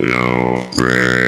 Yo, No.